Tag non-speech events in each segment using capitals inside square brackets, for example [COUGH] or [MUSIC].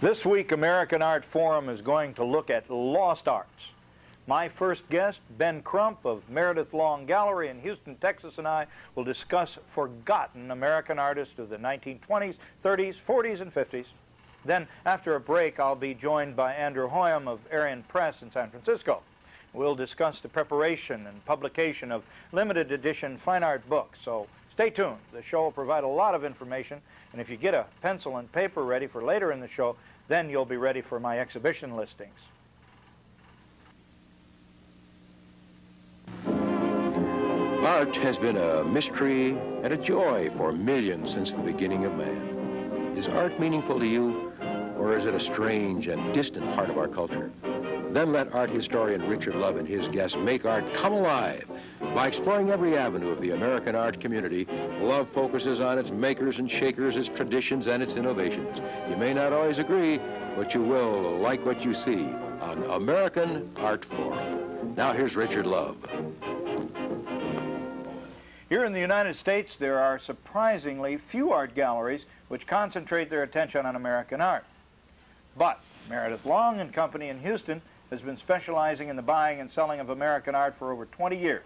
This week, American Art Forum is going to look at lost arts. My first guest, Ben Crump of Meredith Long Gallery in Houston, Texas, and I will discuss forgotten American artists of the 1920s, 30s, 40s, and 50s. Then, after a break, I'll be joined by Andrew Hoyem of Arion Press in San Francisco. We'll discuss the preparation and publication of limited edition fine art books, so stay tuned. The show will provide a lot of information, and if you get a pencil and paper ready for later in the show, then you'll be ready for my exhibition listings. Art has been a mystery and a joy for millions since the beginning of man. Is art meaningful to you, or is it a strange and distant part of our culture? Then let art historian Richard Love and his guests make art come alive. By exploring every avenue of the American art community, Love focuses on its makers and shakers, its traditions, and its innovations. You may not always agree, but you will like what you see on American Art Forum. Now here's Richard Love. Here in the United States, there are surprisingly few art galleries which concentrate their attention on American art. But Meredith Long and Company in Houston has been specializing in the buying and selling of American art for over 20 years.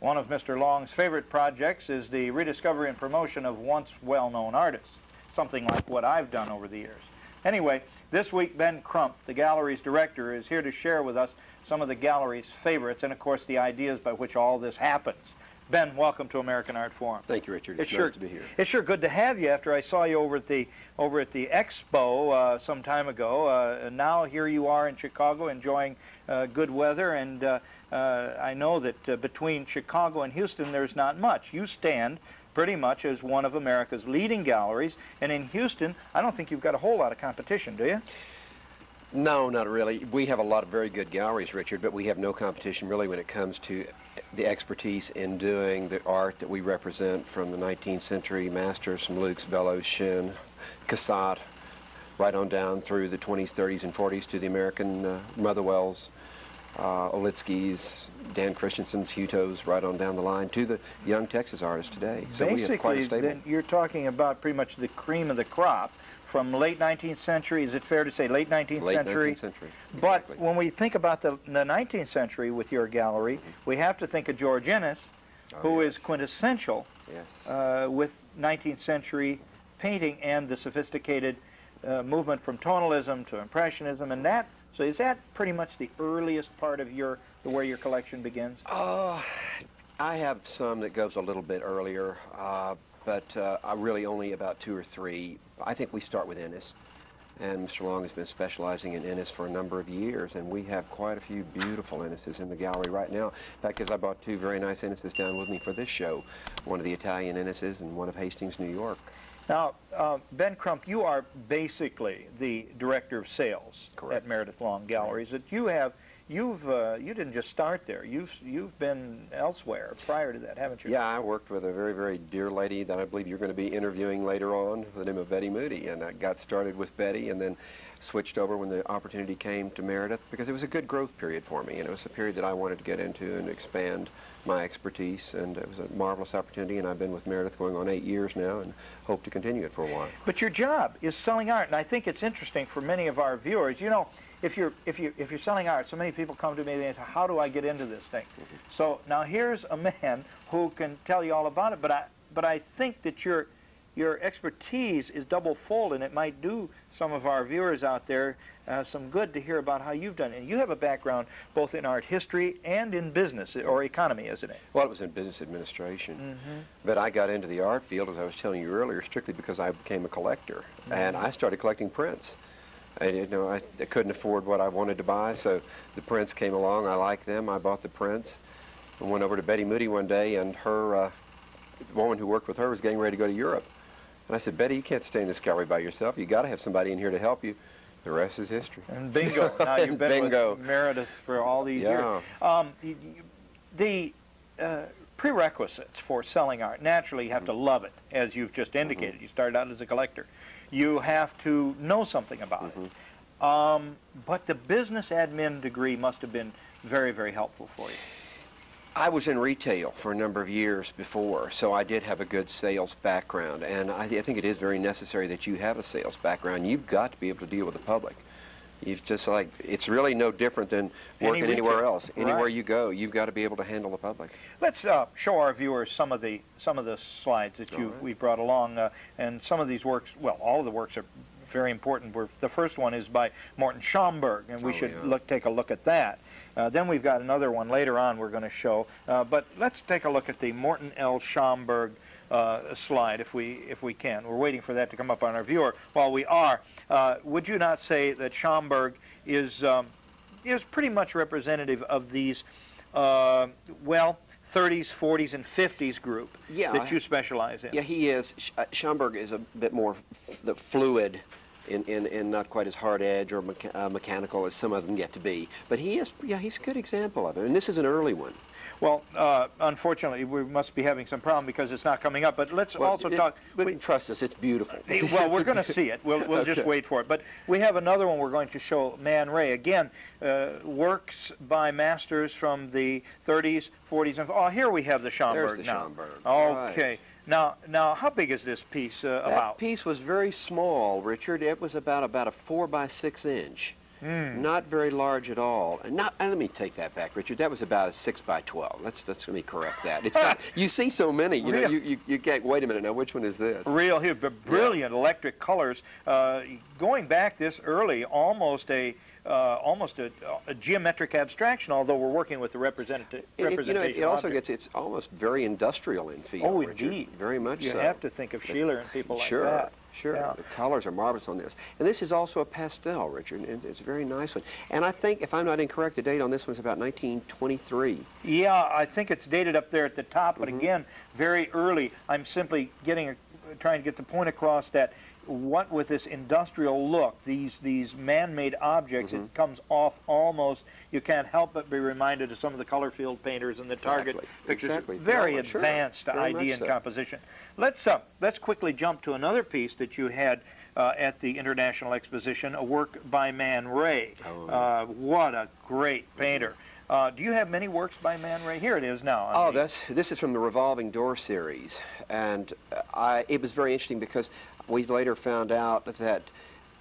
One of Mr. Long's favorite projects is the rediscovery and promotion of once well-known artists, something like what I've done over the years. Anyway, this week Ben Crump, the gallery's director, is here to share with us some of the gallery's favorites and, of course, the ideas by which all this happens. Ben, welcome to American Art Forum. Thank you, Richard. It's, it's sure, nice to be here. It's sure good to have you after I saw you over at the over at the expo uh, some time ago. Uh, now here you are in Chicago enjoying uh, good weather, and uh, uh, I know that uh, between Chicago and Houston there's not much. You stand pretty much as one of America's leading galleries, and in Houston I don't think you've got a whole lot of competition, do you? No, not really. We have a lot of very good galleries, Richard, but we have no competition really when it comes to the expertise in doing the art that we represent from the 19th century masters from Luks, Bellows, Shinn, Cassatt, right on down through the 20s, 30s, and 40s to the American uh, Motherwells, uh, Olitskis, Dan Christensen's, Huto's, right on down the line to the young Texas artists today. So we have quite a statement. Basically, then you're talking about pretty much the cream of the crop from late 19th century. Is it fair to say late 19th late century? 19th century. But exactly. when we think about the, the 19th century with your gallery, mm -hmm. we have to think of George Inness, oh, who yes. is quintessential yes. uh, with 19th century painting and the sophisticated uh, movement from tonalism to impressionism, and that. So is that pretty much the earliest part of your where your collection begins? Uh, I have some that goes a little bit earlier. Uh, but uh, I really only about two or three. I think we start with Inness, and Mr. Long has been specializing in Inness for a number of years, and we have quite a few beautiful Innesses in the gallery right now. In fact, as I brought two very nice Innesses down with me for this show, one of the Italian Innesses and one of Hastings, New York. Now, uh, Ben Crump, you are basically the director of sales Correct. at Meredith Long Galleries. That you have You've uh, you didn't just start there. You've you've been elsewhere prior to that, haven't you? Yeah, I worked with a very very dear lady that I believe you're going to be interviewing later on, the name of Betty Moody, and I got started with Betty, and then switched over when the opportunity came to Meredith because it was a good growth period for me, and it was a period that I wanted to get into and expand my expertise, and it was a marvelous opportunity, and I've been with Meredith going on eight years now and hope to continue it for a while. But your job is selling art, and I think it's interesting for many of our viewers. You know, if you're if you if you're selling art, so many people come to me and they say, "How do I get into this thing?" Mm -hmm. So now here's a man who can tell you all about it. But I but I think that your your expertise is double fold, and it might do some of our viewers out there uh, some good to hear about how you've done it. And you have a background both in art history and in business or economy, isn't it? Well, it was in business administration. Mm -hmm. But I got into the art field, as I was telling you earlier, strictly because I became a collector. Mm -hmm. And I started collecting prints. I, you know, I, I, couldn't afford what I wanted to buy, so the prints came along. I liked them. I bought the prints. I went over to Betty Moody one day, and her, uh, the woman who worked with her was getting ready to go to Europe. And I said, Betty, you can't stay in this gallery by yourself. you got to have somebody in here to help you. The rest is history. And bingo. [LAUGHS] now you've been bingo. with Meredith for all these yeah. years. Um, the uh, prerequisites for selling art, naturally you have to love it, as you've just indicated. Mm -hmm. You started out as a collector you have to know something about mm -hmm. it. Mm-hmm. Um, but the business admin degree must have been very, very helpful for you. I was in retail for a number of years before, so I did have a good sales background, and I, I think it is very necessary that you have a sales background. You've got to be able to deal with the public. You've just like it's really no different than working Any anywhere else. Anywhere right. you go, you've got to be able to handle the public. Let's uh, show our viewers some of the some of the slides that you right. we brought along, uh, and some of these works. Well, all of the works are very important. We're, the first one is by Morton Schamberg, and we Oh, should yeah. look take a look at that. Uh, then we've got another one later on we're going to show. Uh, but let's take a look at the Morton L. Schamberg uh, slide if we if we can. We're waiting for that to come up on our viewer. While we are, uh, would you not say that Schamberg is um, is pretty much representative of these, uh, well, 30s, 40s, and 50s group Yeah, that you specialize in? Yeah, he is. Sch- Schamberg is a bit more f- the fluid in, in, in not quite as hard edge or mecha- uh, mechanical as some of them get to be. But he is, yeah, he's a good example of it. And this is an early one. Well, uh, unfortunately, we must be having some problem because it's not coming up. But let's Well, also it- talk. But we- trust us, it's beautiful. well, we're going to see it. We'll, we'll [LAUGHS] just wait for it. But we have another one we're going to show, Man Ray. Again, uh, works by masters from the 30s, 40s, and oh, here we have the Schamberg the now. Schamberg. Okay. Right. Now, now, how big is this piece uh, That about? piece was very small, Richard. It was about about a four by six inch. Hmm. Not very large at all. And not, and let me take that back, Richard. That was about a six by twelve. Let's let's let me correct that. It's got [LAUGHS] you see so many. You know, you, you you get. Wait a minute now. Which one is this? Real here, but brilliant electric colors. Uh, going back this early, almost a uh, almost a, a geometric abstraction. Although we're working with the representative It- it, you know, representation. it also gets. It's almost very industrial in feel. Oh, Richard. indeed. Very much You so. have to think of Sheeler and people like sure, that. Sure, Yeah. The colors are marvelous on this. And this is also a pastel, Richard, and it's a very nice one. And I think, if I'm not incorrect, the date on this one is about 1923. Yeah, I think it's dated up there at the top, but again, very early. I'm simply getting a, trying to get the point across that what with this industrial look, these these man-made objects, Mm-hmm. it comes off almost. You can't help but be reminded of some of the color field painters and the Target pictures. exactly. Very No, sure, advanced very idea and so. composition. Let's uh, let's quickly jump to another piece that you had. Uh, at the International Exposition, a work by Man Ray. Oh. Uh, what a great painter! Uh, do you have many works by Man Ray? Here it is now. Oh, the- that's this is from the Revolving Door series, and uh, I, it was very interesting because we later found out that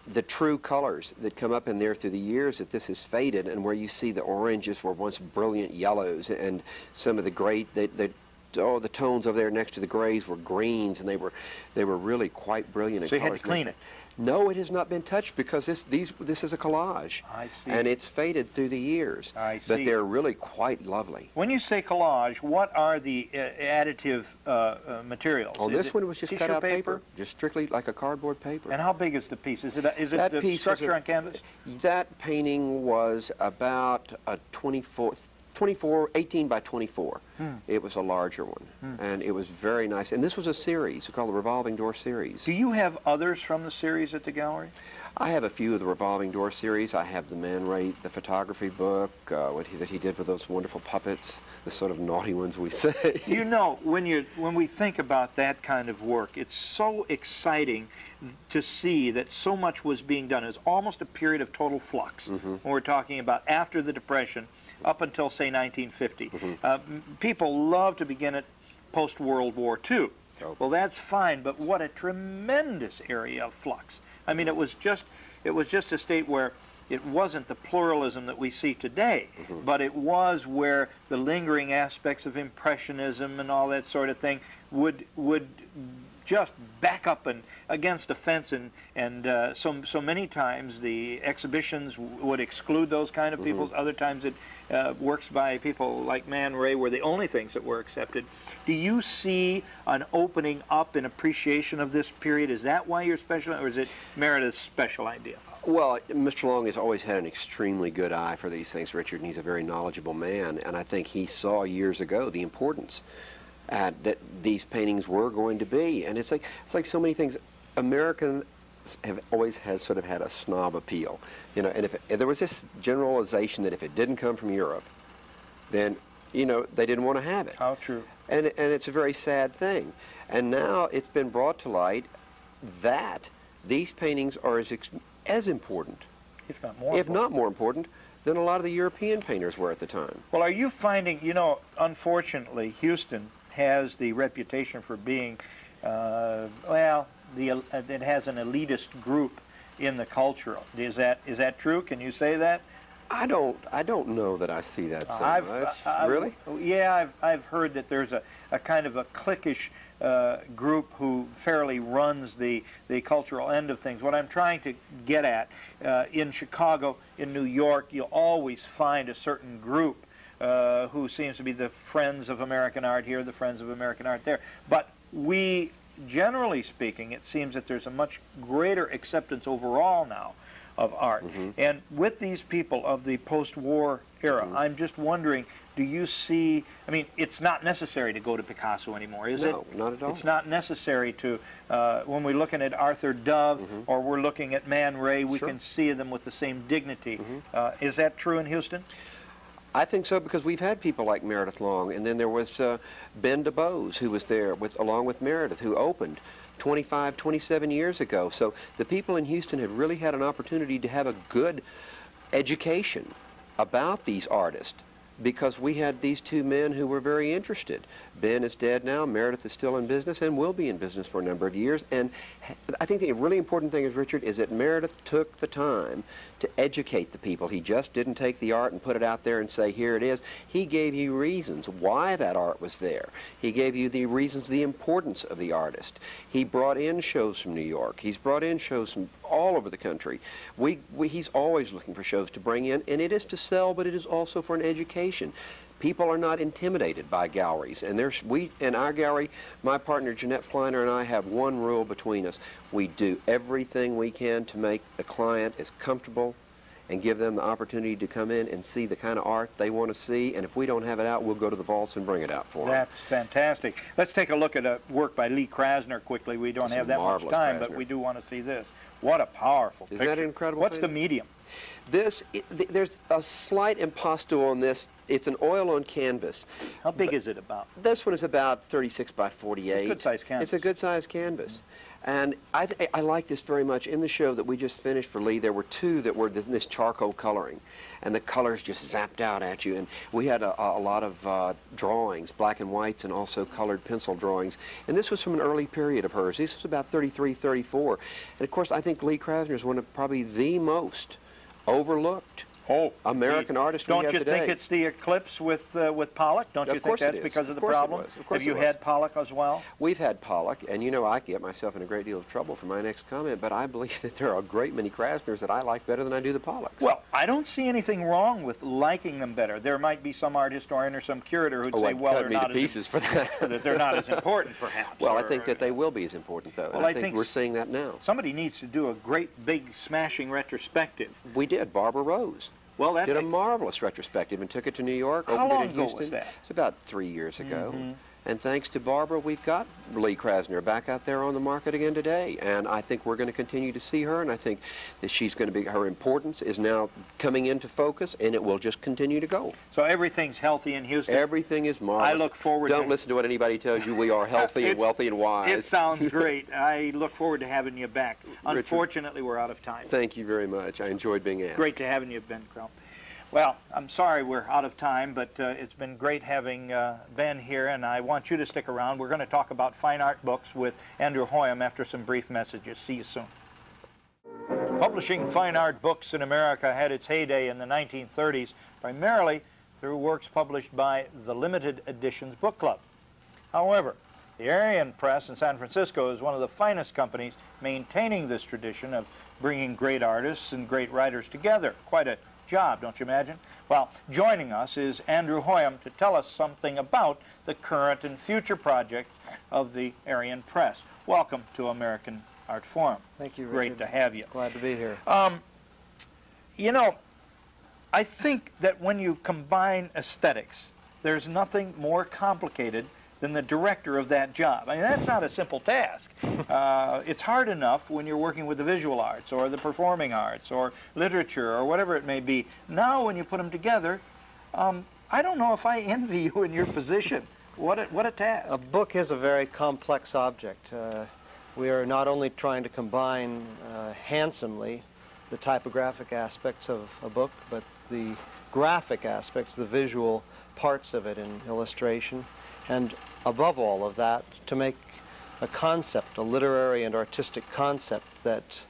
the true colors that come up in there through the years that this has faded, and where you see the oranges were once brilliant yellows, and some of the great the, oh the tones over there next to the grays were greens, and they were they were really quite brilliant. So you had to clean it. No, it has not been touched because this these this is a collage, I see. and it's faded through the years. I see. But they're really quite lovely. When you say collage, what are the uh, additive uh, uh, materials? Oh, Is this one was just cut out paper? just strictly like a cardboard paper. And how big is the piece? Is it a, is it That the piece structure a- on canvas? That painting was about a 24, 24 18 by 24. Hmm. It was a larger one, and it was very nice. And this was a series called the Revolving Door series. Do you have others from the series at the gallery? I have a few of the Revolving Door series. I have the Man Ray, the photography book, uh, what he, that he did with those wonderful puppets, the sort of naughty ones we [LAUGHS] say. You know, when you when we think about that kind of work, it's so exciting to see that so much was being done. It's almost a period of total flux. Mm-hmm. When we're talking about after the Depression, up until say 1950, Mm-hmm. uh, people love to begin it post World War II. Oh. Well, that's fine, but what a tremendous area of flux. I mean, it was just it was just a state where it wasn't the pluralism that we see today, Mm-hmm. but it was where the lingering aspects of impressionism and all that sort of thing would would just back up and against a fence and and uh, so so many times the exhibitions w- would exclude those kind of people. Other times it uh, works by people like Man Ray were the only things that were accepted. Do you see an opening up in appreciation of this period? Is that why you're special, or is it Meredith's special idea? Well, Mr. Long has always had an extremely good eye for these things, Richard, and he's a very knowledgeable man. And I think he saw years ago the importance uh, that these paintings were going to be. And it's like it's like so many things. Americans have always has sort of had a snob appeal, you know. And if, if there was this generalization that if it didn't come from Europe, then you know they didn't want to have it. How true. And, and it's a very sad thing. And now it's been brought to light that these paintings are as, ex- as important, If not more. if important. not more important, than a lot of the European painters were at the time. Well, are you finding, you know, unfortunately, Houston has the reputation for being, uh, well, the, uh, it has an elitist group in the cultural. Is that is that true? Can you say that? I don't, I don't know that I see that so I've, much. I- really? Yeah, I've, I've heard that there's a, a kind of a cliquish uh, group who fairly runs the, the cultural end of things. What I'm trying to get at, uh, in Chicago, in New York, you'll always find a certain group uh, who seems to be the friends of American art here, the friends of American art there. But we, generally speaking, it seems that there's a much greater acceptance overall now of art. Mm-hmm. And with these people of the post-war era, Mm-hmm. I'm just wondering, do you see, I mean, it's not necessary to go to Picasso anymore, is No, it? not at all. It's not necessary to, uh, when we're looking at Arthur Dove or we're looking at Man Ray, we Mm-hmm. Sure. Mm-hmm. can see them with the same dignity. Uh, is that true in Houston? I think so because we've had people like Meredith Long, and then there was uh, Ben DuBose who was there with, along with Meredith, who opened 25, 27 years ago. So the people in Houston have really had an opportunity to have a good education about these artists because we had these two men who were very interested. Ben is dead now, Meredith is still in business and will be in business for a number of years. And I think the really important thing is, Richard, is that Meredith took the time to educate the people. He just didn't take the art and put it out there and say, here it is. He gave you reasons why that art was there. He gave you the reasons, the importance of the artist. He brought in shows from New York. He's brought in shows from all over the country. We, we, he's always looking for shows to bring in, and it is to sell, but it is also for an education. People are not intimidated by galleries, and there's we in our gallery. My partner Jeanette Pliner and I have one rule between us: we do everything we can to make the client as comfortable, and give them the opportunity to come in and see the kind of art they want to see. And if we don't have it out, we'll go to the vaults and bring it out for them. That's fantastic. Let's take a look at a work by Lee Krasner quickly. We don't a have that much time, but we do want to see this. What a powerful Isn't that picture. an incredible What's the medium? This, it, th- there's a slight impasto on this. It's an oil on canvas. How big is it about? This one is about 36 by 48. good-sized canvas. It's a good size canvas. And I, th- I like this very much. In the show that we just finished for Lee, there were two that were th- this charcoal coloring, and the colors just zapped out at you. And we had a, a lot of uh, drawings, black and whites, and also colored pencil drawings. And this was from an early period of hers. This was about 33, 34. And of course, I think Lee Krasner is one of probably the most overlooked Oh, American indeed. artist Don't have you today. think it's the eclipse with uh, with Pollock? Don't Of you think that's because of, Of the problem? Of course Have you had Pollock as well? We've had Pollock, and you know I get myself in a great deal of trouble for my next comment, but I believe [LAUGHS] that there are a great many Krasners that I like better than I do the Pollocks. Well, I don't see anything wrong with liking them better. There might be some art historian or some curator who'd oh, say, I'd well, cut they're me to not as pieces for that. [LAUGHS] that they're not as [LAUGHS] important, perhaps. well, I think that they will be as important, though. Well, I, I think, think we're seeing that now. Somebody needs to do a great big smashing retrospective. We did. Barbara Rose Well, that did a marvelous retrospective and took it to New York. How opened long it in ago was Houston. that? Mm-hmm. It's about three years ago. And thanks to Barbara, we've got Lee Krasner back out there on the market again today. And I think we're going to continue to see her, and I think that she's going to be, her importance is now coming into focus, and it will just continue to go. so everything's healthy in Houston. Everything is marvelous. I look forward to. Don't to- listen to what anybody tells you. We are healthy and wealthy and wise. It sounds [LAUGHS] great. I look forward to having you back. Unfortunately, we're out of time. Thank you very much. I enjoyed being asked. Great to having you, Ben Crump. Well, I'm sorry we're out of time, but uh, it's been great having uh, Ben here, and I want you to stick around. We're going to talk about fine art books with Andrew Hoyem after some brief messages. See you soon. Publishing fine art books in America had its heyday in the 1930s, primarily through works published by the Limited Editions Book Club. However, the Arion Press in San Francisco is one of the finest companies maintaining this tradition of bringing great artists and great writers together. Quite a job, don't you imagine? Well, joining us is Andrew Hoyem to tell us something about the current and future project of the Arion Press. Welcome to American Art Forum. Thank you, Great to have you. Glad to be here. Um, you know, I think that when you combine aesthetics, there's nothing more complicated than the director of that job. I mean, that's not a simple task. [LAUGHS] Uh, it's hard enough when you're working with the visual arts or the performing arts or literature or whatever it may be. Now, when you put them together, um, I don't know if I envy you in your position. What a, what a task. A book is a very complex object. Uh, we are not only trying to combine uh, handsomely the typographic aspects of a book, but the graphic aspects, the visual parts of it in illustration, and above all of that, to make a concept, a literary and artistic concept that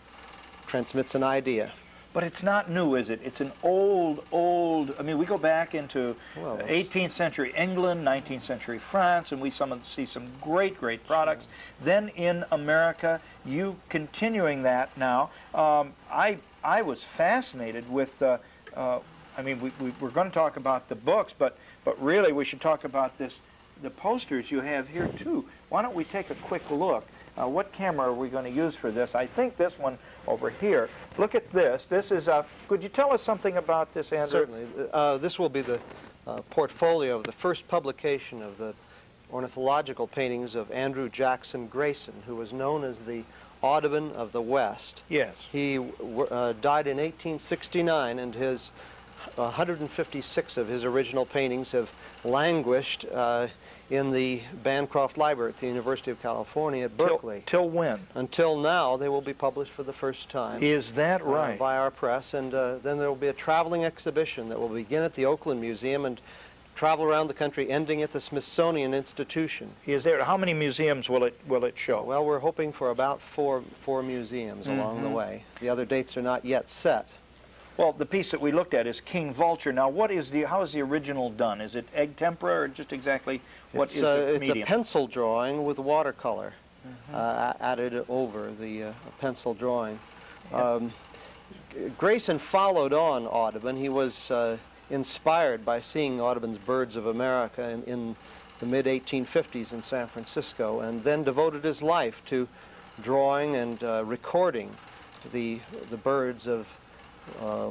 transmits an idea. But it's not new, is it? It's an old, old. I mean, we go back into Well, uh, 18th century England, 19th century France, and we some of- see some great, great products. Then in America, you continuing that now. Um, I I was fascinated with. Uh, uh, I mean, we, we, we're going to talk about the books, but but really we should talk about this. The posters you have here too. Why don't we take a quick look? Uh, what camera are we going to use for this? I think this one over here. Look at this. This is a. Could you tell us something about this, Andrew? Certainly. Uh, this will be the uh, portfolio of the first publication of the ornithological paintings of Andrew Jackson Grayson, who was known as the Audubon of the West. Yes. He w- uh, died in 1869, and his 156 of his original paintings have languished uh, in the Bancroft Library at the University of California at Berkeley. Till, till when? Until now, they will be published for the first time Is that uh, right? by our press, and uh, then there will be a traveling exhibition that will begin at the Oakland Museum and travel around the country, ending at the Smithsonian Institution. Is there? How many museums will it will it show? Well, we're hoping for about four four museums along the Mhm. way. The other dates are not yet set. Well, the piece that we looked at is King Vulture. Now, what is the? How is the original done? Is it egg tempera or just exactly what it's is uh, the it's medium? a pencil drawing with watercolor uh, added over the uh, pencil drawing. Um, Grayson followed on Audubon. He was uh, inspired by seeing Audubon's Birds of America in, in the mid 1850s in San Francisco, and then devoted his life to drawing and uh, recording the the birds of uh,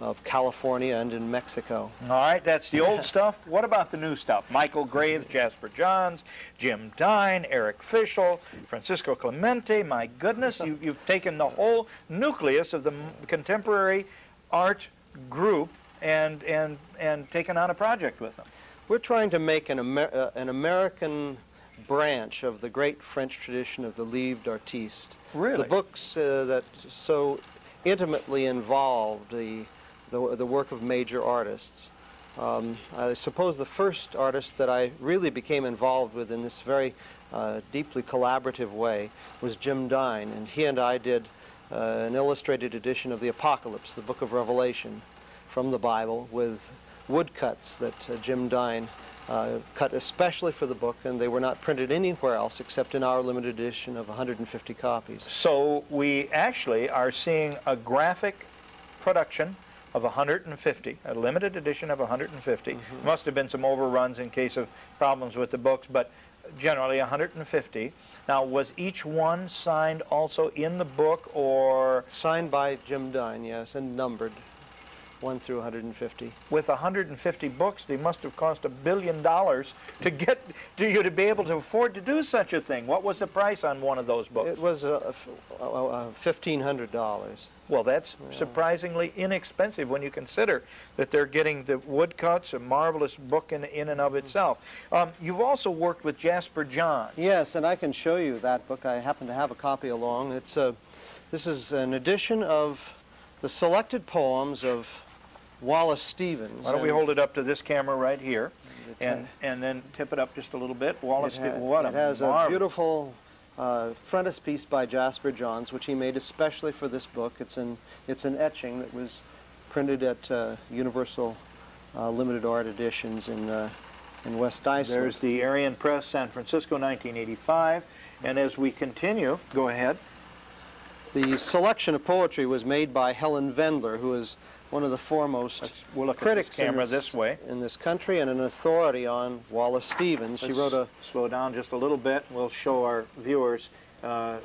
of California and in Mexico. All right, that's the old stuff. What about the new stuff? Michael Graves, Jasper Johns, Jim Dine, Eric Fischl, Francesco Clemente. My goodness, you, you've taken the whole nucleus of the m- contemporary art group and and and taken on a project with them. We're trying to make an, Amer- uh, an American branch of the great French tradition of the livre d'artiste. Really? The books uh, that so intimately involved the, the, the work of major artists. Um, I suppose the first artist that I really became involved with in this very uh, deeply collaborative way was Jim Dine, and he and I did uh, an illustrated edition of the Apocalypse, the book of Revelation, from the Bible with woodcuts that uh, Jim Dine uh, cut especially for the book, and they were not printed anywhere else except in our limited edition of 150 copies. So we actually are seeing a graphic production of 150, a limited edition of 150. Must have been some overruns in case of problems with the books, but generally 150. Now, was each one signed also in the book, or Signed by Jim Dine, yes, and numbered 1 through 150. with 150 books, they must have cost a billion dollars to get to you to be able to afford to do such a thing? What was the price on one of those books? It was uh, uh, uh, $1,500. Well, that's surprisingly inexpensive when you consider that they're getting the woodcuts, a marvelous book in, in and of itself. Um, you've also worked with Jasper John. Yes, and I can show you that book. I happen to have a copy along. It's a, this is an edition of the selected poems of Wallace Stevens. Why don't we hold it up to this camera right here, and and then tip it up just a little bit. Wallace, it ha- Stevens, what a it has a beautiful uh, frontispiece by Jasper Johns, which he made especially for this book. It's an, it's an etching that was printed at uh, Universal uh, Limited Art Editions in, uh, in West Islip. There's the Arion Press, San Francisco, 1985. And as we continue, go ahead. The selection of poetry was made by Helen Vendler, who is one of the foremost Let's, we'll look critics this camera in this way. in this country and an authority on Wallace Stevens. Let's wrote a slow down just a little bit. We'll show our viewers uh,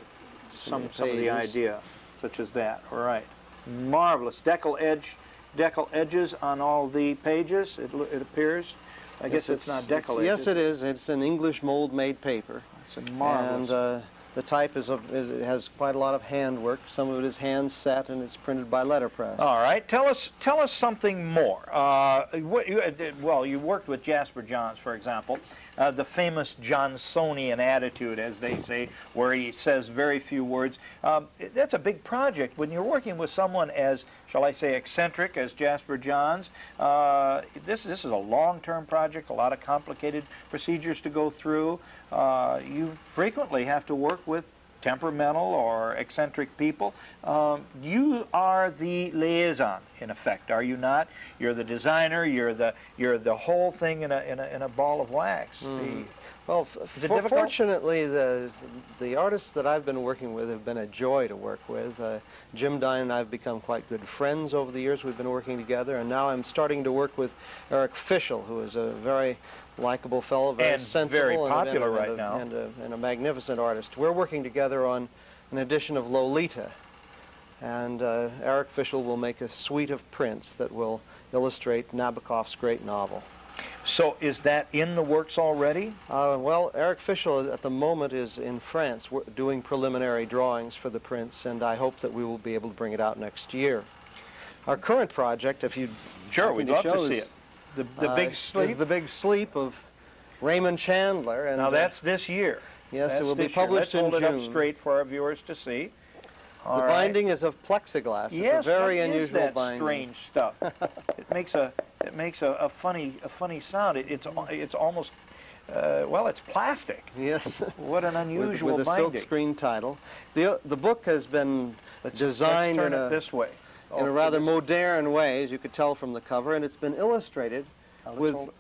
some Some some of the idea, such as that. All right, marvelous deckle edge, deckle edges on all the pages. It, it appears. I guess it's, not deckle edge. Yes, it is. It's an English mold-made paper, It's a marvelous. and uh, the type is of has quite a lot of handwork. Some of it is hand set, and it's printed by letterpress. all right, tell us tell us something more. Uh, what you, uh, well, you worked with Jasper Johns, for example. uh, the famous Johnsonian attitude, as they say, where he says very few words. Um, that's a big project. When you're working with someone as, shall I say, eccentric as Jasper Johns, uh, this, this is a long-term project, a lot of complicated procedures to go through. Uh, you frequently have to work with temperamental or eccentric people. Um, you are the liaison, in effect, are you not? You're the designer. You're the you're the whole thing in a in a, in a ball of wax. The- Well, f- Is for- fortunately, the the artists that I've been working with have been a joy to work with. Uh, Jim Dine and I have become quite good friends over the years. We've been working together, and now I'm starting to work with Eric Fischl, who is a very likable fellow, very And sensible, very and a- popular and a, right and a, now. and a, and a magnificent artist. We're working together on an edition of Lolita, and uh, Eric Fischl will make a suite of prints that will illustrate Nabokov's great novel. so is that in the works already? Uh, well, Eric Fischl at the moment is in France doing preliminary drawings for the prints, and I hope that we will be able to bring it out next year. Our current project, if you Sure, we'd love to see it. The, the big sleep. is the Big Sleep of Raymond Chandler. And now uh, that's this year. Yes, it will be this year. published Let's in hold it up June. straight for our viewers to see. the All right. binding is of plexiglass. Yes, it's a very what is unusual that binding. strange stuff? [LAUGHS] it makes a it makes a, a funny a funny sound. It, it's it's almost uh, well, it's plastic. Yes. What an [LAUGHS] with, unusual with a binding. silkscreen title. The the book has been Let's, designed let's turn in it a this way. In Oh, a rather modern way, as you could tell from the cover, and it's been illustrated let's with hold,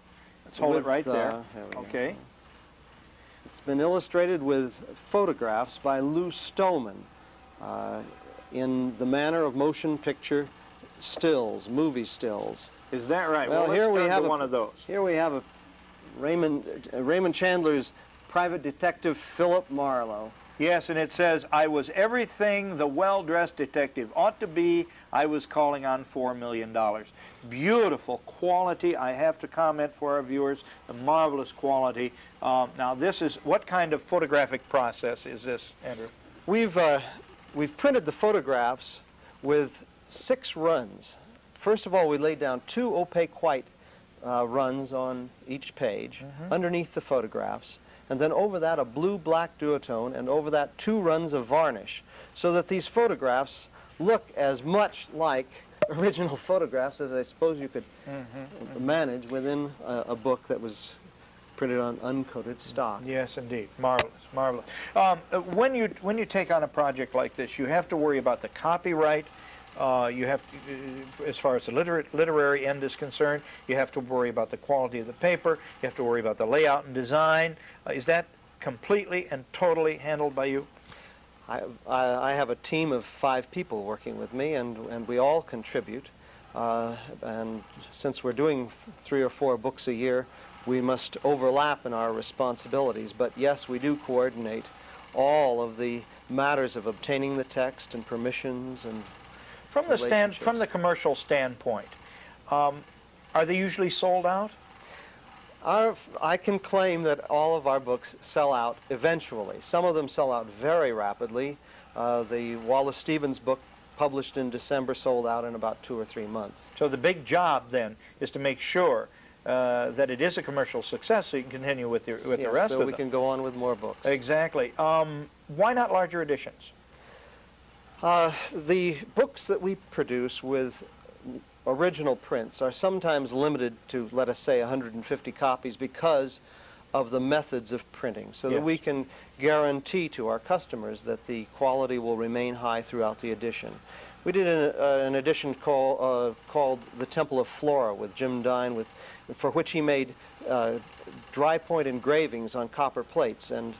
let's hold it right there. uh, there we go. Okay. It's been illustrated with photographs by Lou Stoumen uh, in the manner of motion picture stills, movie stills. Is that right? Well, let's here we have a- one of those. Here we have a Raymond, uh, Raymond Chandler's private detective Philip Marlowe. Yes, and it says, I was everything the well-dressed detective ought to be. I was calling on $4 million. Beautiful quality. I have to comment for our viewers, the marvelous quality. Um, now, this is, what kind of photographic process is this, Andrew? We've, uh, we've printed the photographs with six runs. First of all, we laid down two opaque white uh, runs on each page underneath the photographs, and then over that a blue-black duotone, and over that two runs of varnish, so that these photographs look as much like [LAUGHS] original photographs as I suppose you could manage within a, a book that was printed on uncoated stock. Yes, indeed. Marvelous, marvelous. Um, uh, when you when you take on a project like this, you have to worry about the copyright. Uh, you have, as far as the liter- literary end is concerned, you have to worry about the quality of the paper. You have to worry about the layout and design. Uh, is that completely and totally handled by you? I, I, I have a team of five people working with me, and, and we all contribute. Uh, and since we're doing three or four books a year, we must overlap in our responsibilities. But yes, we do coordinate all of the matters of obtaining the text and permissions and From the stand, from the commercial standpoint, um, are they usually sold out? Our, I can claim that all of our books sell out eventually. Some of them sell out very rapidly. Uh, the Wallace Stevens book, published in December, sold out in about two or three months. So the big job then is to make sure uh, that it is a commercial success, so you can continue with, your, with Yes, the rest so of we them. can go on with more books. Exactly. Um, why not larger editions? Uh, the books that we produce with original prints are sometimes limited to, let us say, 150 copies because of the methods of printing, so that we can guarantee to our customers that the quality will remain high throughout the edition. We did an, uh, an edition call, uh, called The Temple of Flora with Jim Dine, with, for which he made uh, dry point engravings on copper plates. And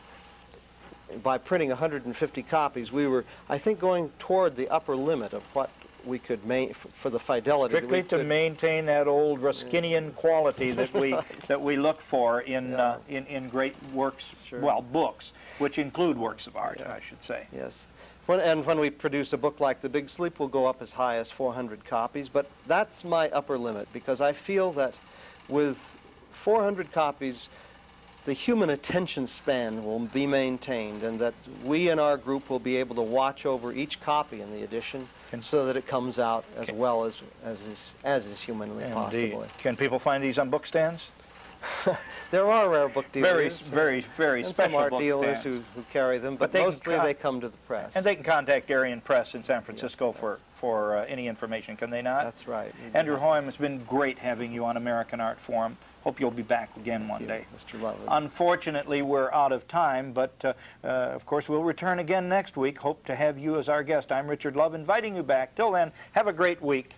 by printing 150 copies, we were, I think, going toward the upper limit of what we could make for the fidelity. Strictly to maintain that old Ruskinian quality that we that we look for in uh, in, in great works, Sure. well, books, which include works of art, I should say. Yes. When, and when we produce a book like The Big Sleep, we'll go up as high as 400 copies, but that's my upper limit because I feel that with 400 copies, the human attention span will be maintained and that we in our group will be able to watch over each copy in the edition Can- so that it comes out as Can- well as, as, is, as is humanly Indeed. possible. Can people find these on book stands? [LAUGHS] There are rare book dealers. Very, very, very and special some art book dealers who, who carry them, But but, they mostly they come to the press. And they can contact Arion Press in San Francisco Yes, for, for uh, any information, can they not? That's right. Andrew Hoyem, it's been great having you on American Art Forum. Hope you'll be back again Thank one you, day. Mr. Love. Unfortunately, we're out of time, but uh, uh, of course, we'll return again next week. Hope to have you as our guest. I'm Richard Love, inviting you back. Till then, have a great week.